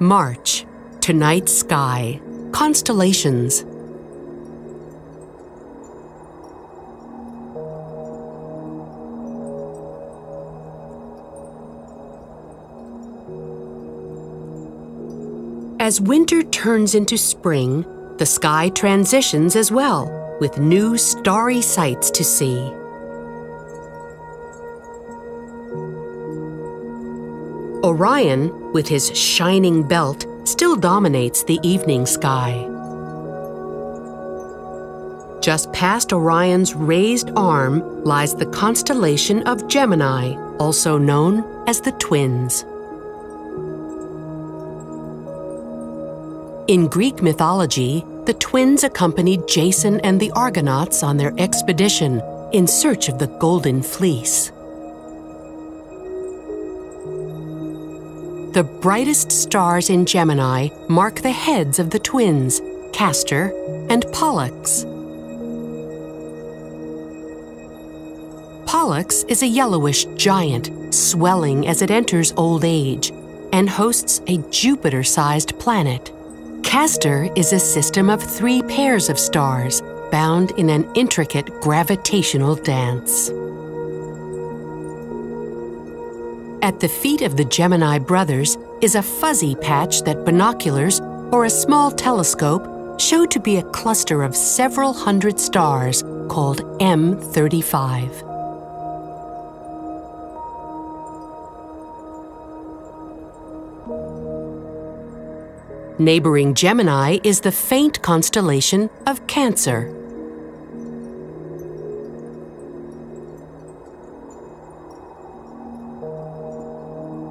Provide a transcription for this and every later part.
March, tonight's sky, constellations. As winter turns into spring, the sky transitions as well, with new starry sights to see. Orion, with his shining belt, still dominates the evening sky. Just past Orion's raised arm lies the constellation of Gemini, also known as the Twins. In Greek mythology, the twins accompanied Jason and the Argonauts on their expedition in search of the Golden Fleece. The brightest stars in Gemini mark the heads of the twins, Castor and Pollux. Pollux is a yellowish giant, swelling as it enters old age, and hosts a Jupiter sized planet. Castor is a system of three pairs of stars bound in an intricate gravitational dance. At the feet of the Gemini brothers is a fuzzy patch that binoculars or a small telescope show to be a cluster of several hundred stars called M35. Neighboring Gemini is the faint constellation of Cancer.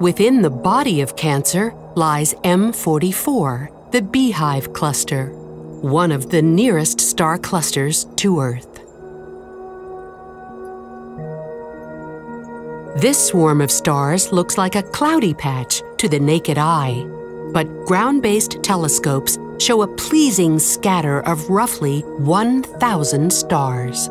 Within the body of Cancer lies M44, the Beehive Cluster, one of the nearest star clusters to Earth. This swarm of stars looks like a cloudy patch to the naked eye but ground based telescopes show a pleasing scatter of roughly 1,000 stars.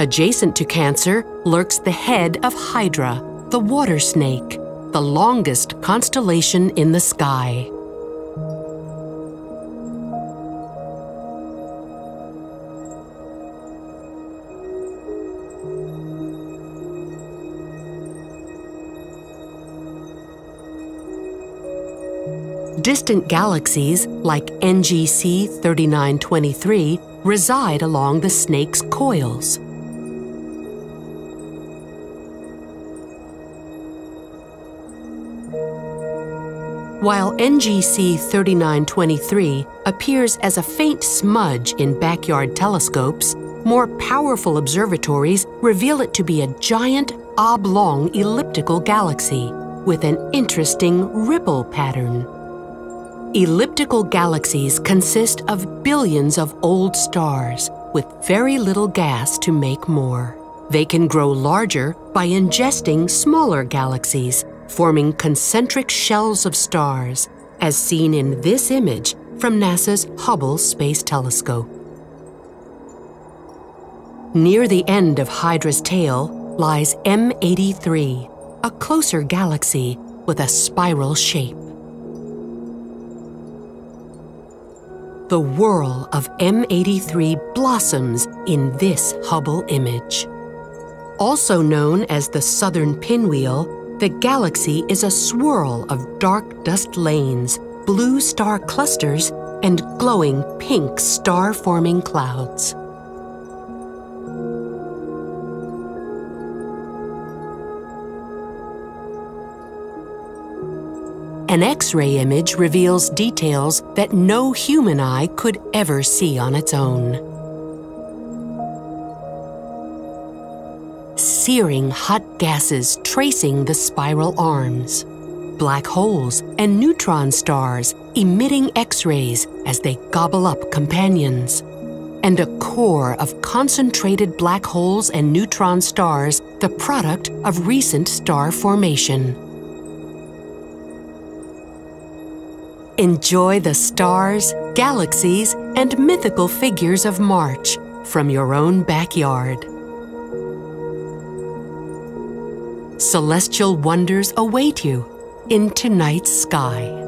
Adjacent to Cancer lurks the head of Hydra, the water snake, the longest constellation in the sky. Distant galaxies, like NGC 3923, reside along the snake's coils. While NGC 3923 appears as a faint smudge in backyard telescopes, more powerful observatories reveal it to be a giant oblong elliptical galaxy with an interesting ripple pattern. Elliptical galaxies consist of billions of old stars with very little gas to make more. They can grow larger by ingesting smaller galaxies, forming concentric shells of stars, as seen in this image from NASA's Hubble Space Telescope. Near the end of Hydra's tail lies M83, a closer galaxy with a spiral shape. The whirl of M83 blossoms in this Hubble image. Also known as the Southern Pinwheel, the galaxy is a swirl of dark dust lanes, blue star clusters, and glowing pink star forming clouds. An X ray image reveals details that no human eye could ever see on its own. Searing hot gases tracing the spiral arms, black holes and neutron stars emitting X rays as they gobble up companions, and a core of concentrated black holes and neutron stars, the product of recent star formation. Enjoy the stars, galaxies, and mythical figures of March from your own backyard. Celestial wonders await you in tonight's sky.